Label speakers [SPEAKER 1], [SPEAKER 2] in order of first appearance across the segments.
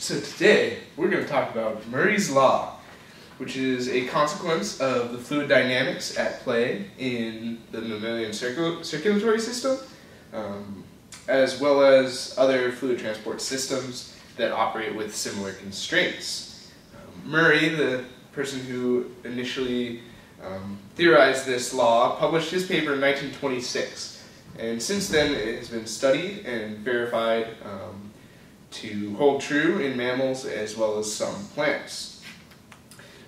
[SPEAKER 1] So today we're going to talk about Murray's Law, which is a consequence of the fluid dynamics at play in the mammalian circul circulatory system, um, as well as other fluid transport systems that operate with similar constraints. Um, Murray, the person who initially um, theorized this law, published his paper in 1926, and since then it has been studied and verified um, to hold true in mammals as well as some plants.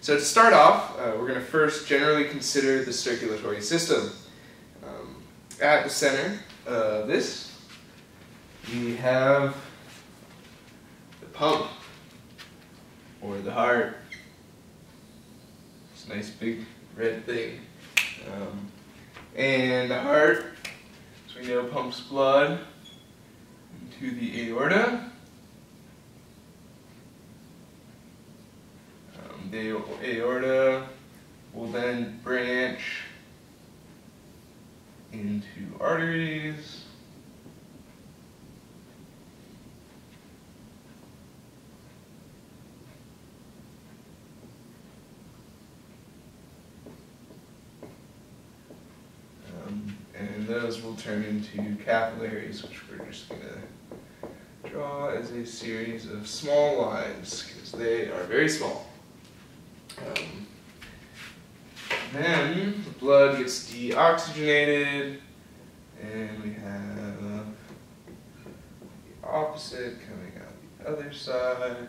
[SPEAKER 1] So to start off, uh, we're going to first generally consider the circulatory system. Um, at the center of this, we have the pump, or the heart. A nice big red thing. Um, and the heart, so we know, pumps blood into the aorta. The aorta will then branch into arteries. Um, and those will turn into capillaries, which we're just going to draw as a series of small lines because they are very small. Um, then the blood gets deoxygenated, and we have uh, the opposite coming out the other side.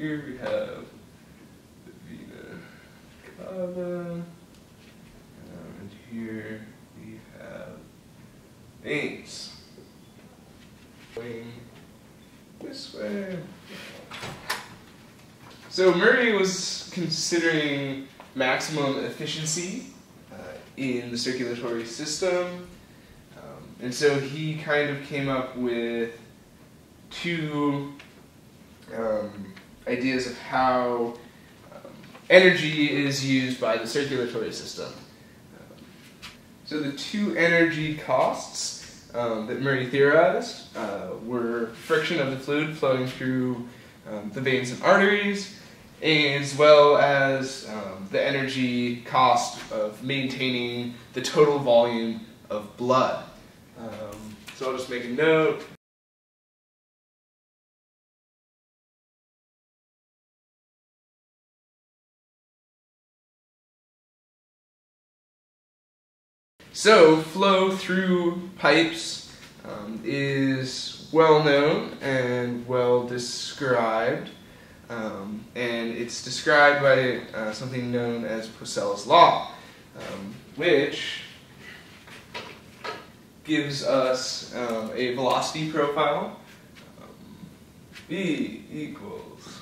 [SPEAKER 1] Here we have the vena cava, um, and here we have veins. Going this way. So Murray was considering maximum efficiency uh, in the circulatory system, um, and so he kind of came up with two um, ideas of how um, energy is used by the circulatory system. So the two energy costs um, that Murray theorized uh, were friction of the fluid flowing through um, the veins and arteries, as well as um, the energy cost of maintaining the total volume of blood. Um, so I'll just make a note. So, flow through pipes um, is well known and well described, um, and it's described by uh, something known as Poiseuille's law, um, which gives us um, a velocity profile. v um, equals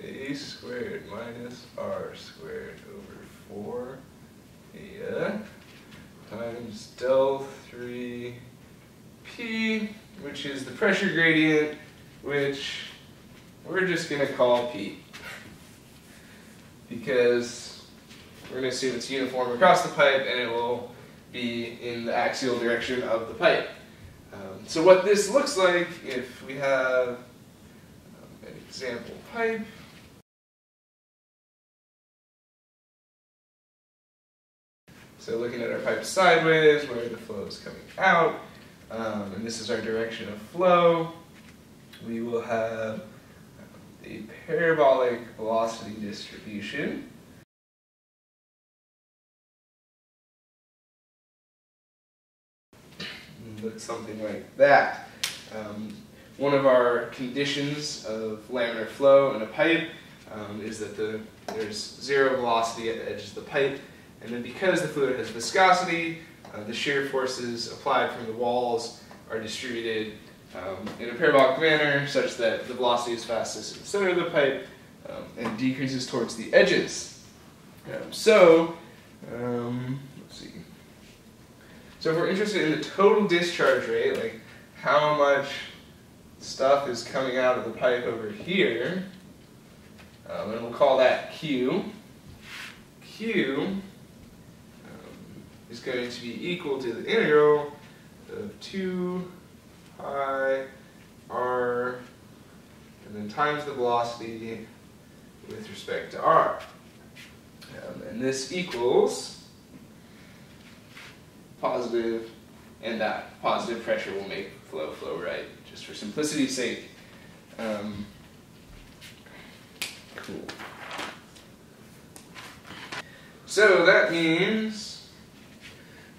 [SPEAKER 1] a squared minus r squared over 4 yeah times del 3 P, which is the pressure gradient, which we're just going to call P. Because we're going to assume it's uniform across the pipe and it will be in the axial direction of the pipe. Um, so what this looks like if we have an example pipe So looking at our pipe sideways, where the flow is coming out, um, and this is our direction of flow, we will have a parabolic velocity distribution. Looks something like that. Um, one of our conditions of laminar flow in a pipe um, is that the, there's zero velocity at the edges of the pipe, and then because the fluid has viscosity, uh, the shear forces applied from the walls are distributed um, in a parabolic manner such that the velocity is fastest in the center of the pipe um, and decreases towards the edges. Um, so, um, let's see. So if we're interested in the total discharge rate, like how much stuff is coming out of the pipe over here. Um, and we'll call that Q. Q is going to be equal to the integral of 2 pi r and then times the velocity with respect to r. Um, and this equals positive, and that positive pressure will make flow flow right, just for simplicity's sake. Um, cool. So that means,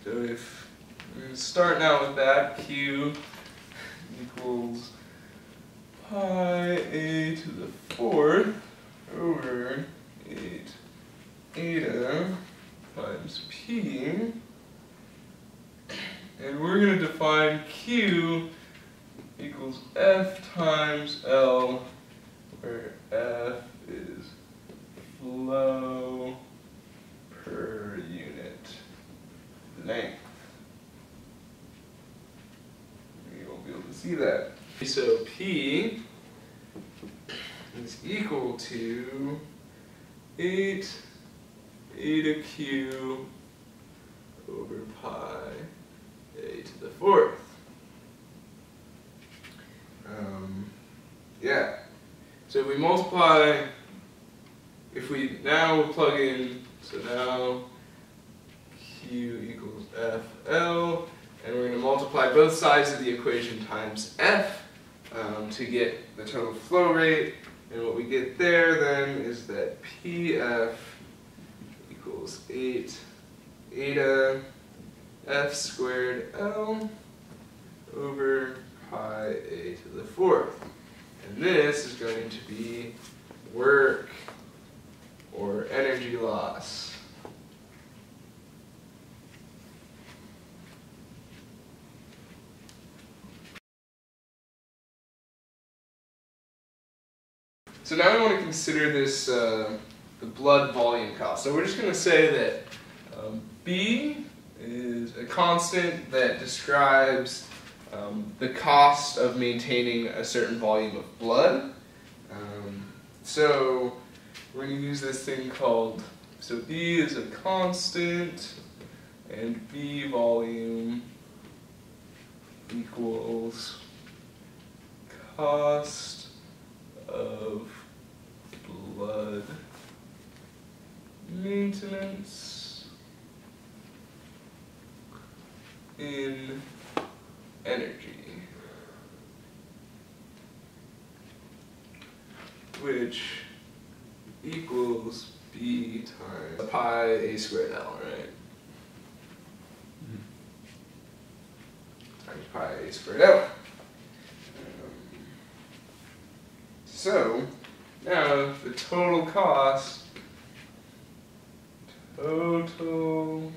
[SPEAKER 1] so if we start now with that, Q equals pi a to the fourth over 8 eta times p. And we're going to define Q equals F times L, where F is flow length. You won't be able to see that. So P is equal to 8 eta q over pi a to the fourth. Um, yeah. So if we multiply, if we now plug in, so now equals fl, and we're going to multiply both sides of the equation times f um, to get the total flow rate. And what we get there then is that pf equals 8 eta f squared L over pi a to the fourth. And this is going to be work or energy loss. So now we want to consider this uh, the blood volume cost. So we're just going to say that um, B is a constant that describes um, the cost of maintaining a certain volume of blood. Um, so we're going to use this thing called, so B is a constant and B volume equals cost of blood maintenance in energy, which equals B times pi a squared L, right? Times pi a squared L. Um, so, now the total cost total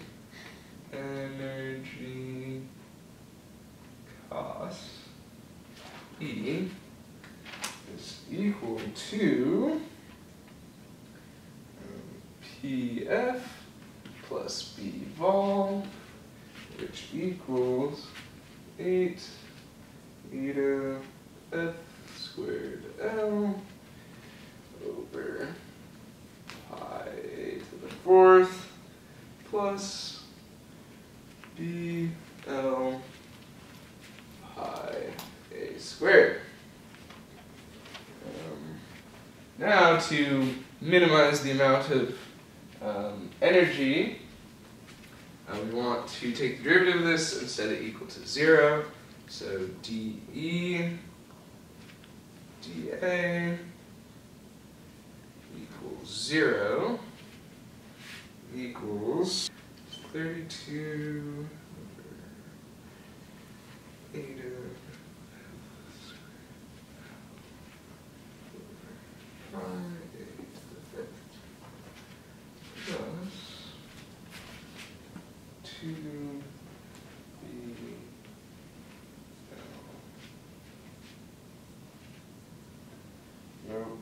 [SPEAKER 1] energy cost E is equal to um, PF plus B vol, which equals 8 eta F squared L over pi a to the fourth plus b l pi a squared. Um, now to minimize the amount of um, energy, uh, we want to take the derivative of this and set it equal to zero. So dE dA equals 0 equals 32 over eta pi a to the fifth plus 2 b L. Nope.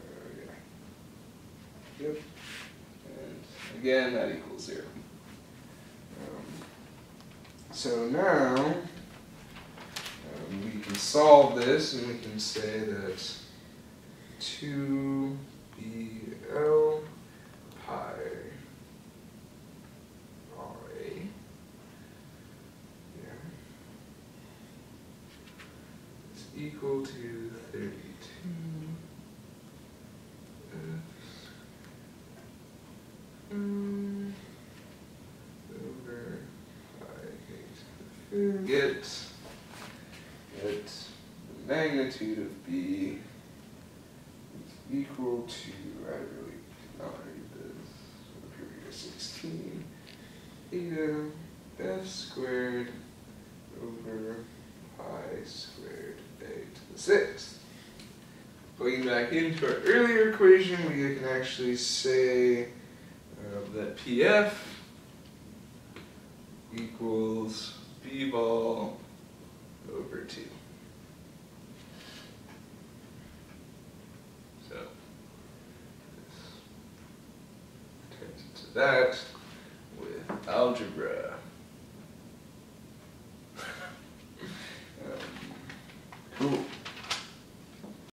[SPEAKER 1] Uh, yeah. Yep. Again, that equals zero. Um, so now, Um, we can solve this and we can say that 2 BL pi RA yeah, is equal to 32 the. Get that the magnitude of B is equal to, I really cannot read this, so here we go, 16 eta f squared over pi squared a to the sixth. Going back into our earlier equation, we can actually say uh, that PF equals B vol over 2. So, this turns into that with algebra.